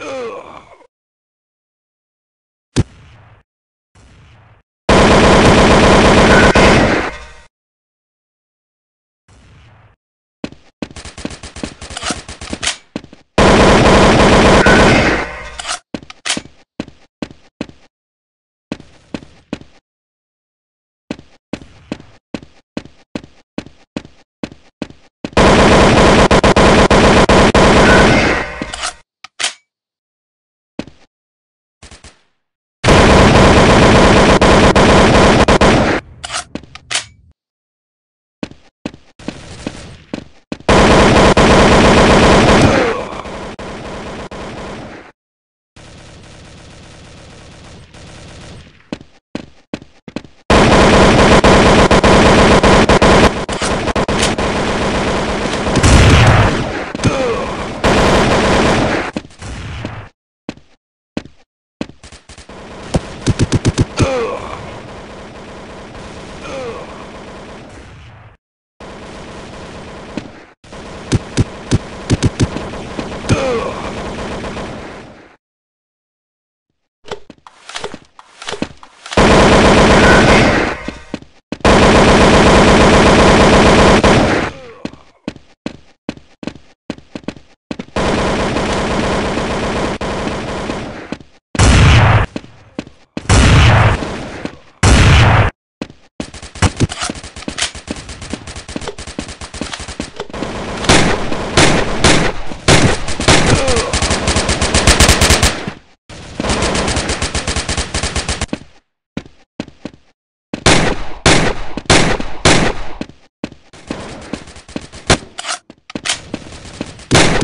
Ugh.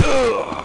Yeah.